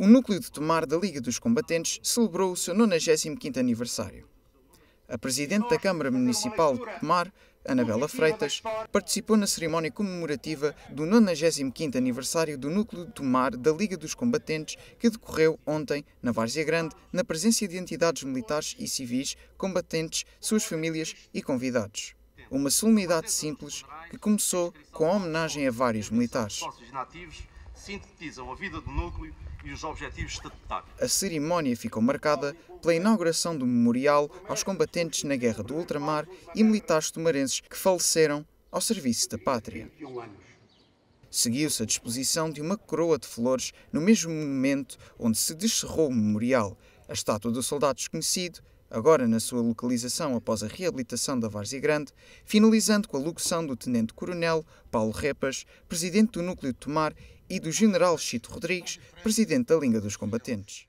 o núcleo de Tomar da Liga dos Combatentes celebrou o seu 95º aniversário. A presidente da Câmara Municipal de Tomar, Anabela Freitas, participou na cerimónia comemorativa do 95º aniversário do núcleo de Tomar da Liga dos Combatentes, que decorreu ontem na Várzea Grande, na presença de entidades militares e civis, combatentes, suas famílias e convidados. Uma solenidade simples que começou com a homenagem a vários militares sintetizam a vida do núcleo e os objetivos estatutários. A cerimónia ficou marcada pela inauguração do memorial aos combatentes na Guerra do Ultramar e militares tomarenses que faleceram ao serviço da pátria. Seguiu-se a disposição de uma coroa de flores no mesmo momento onde se descerrou o memorial, a estátua do soldado desconhecido, agora na sua localização após a reabilitação da Várzea Grande, finalizando com a locução do Tenente-Coronel Paulo Repas, presidente do Núcleo de Tomar, e do General Chito Rodrigues, presidente da Liga dos Combatentes.